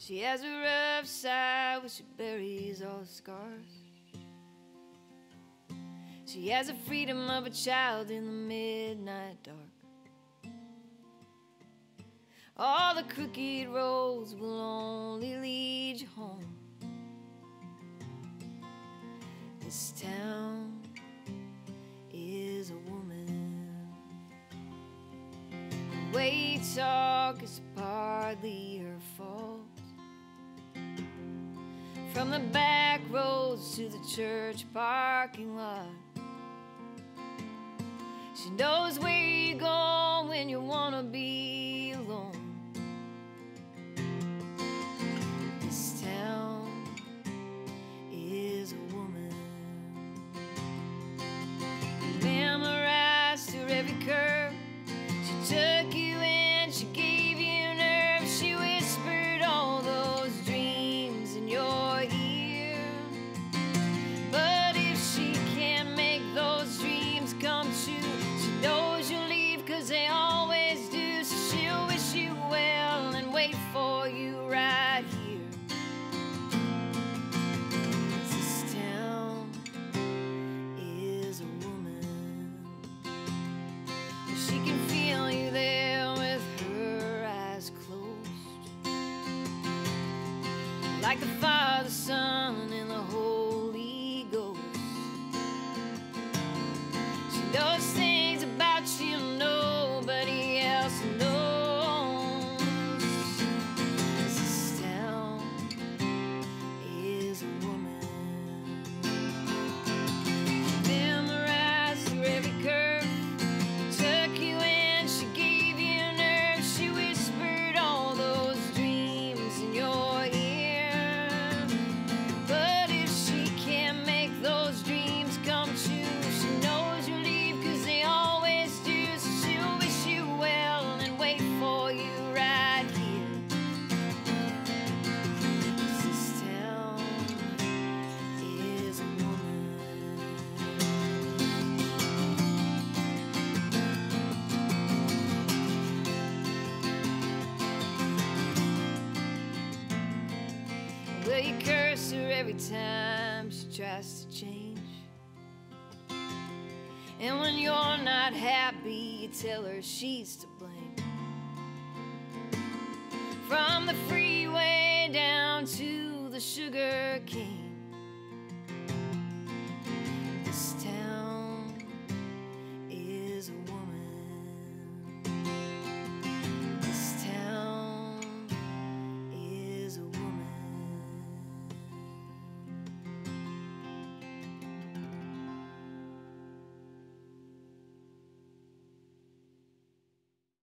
She has a rough side where she buries all the scars. She has the freedom of a child in the midnight dark. All the crooked roads will only lead you home. This town is a woman. The way you talk is partly her fault. From the back roads to the church parking lot. She knows where you go when you wanna be alone. This town is a woman. You memorized her every curve. She took you true, she knows you'll leave cause they always do. So she'll wish you well and wait for you right here. This town is a woman. She can feel you there with her eyes closed. Like the Father, Son, You curse her every time she tries to change? And when you're not happy, you tell her she's to blame. From the freeway down to the sugar cane.